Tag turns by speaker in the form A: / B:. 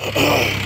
A: Ugh.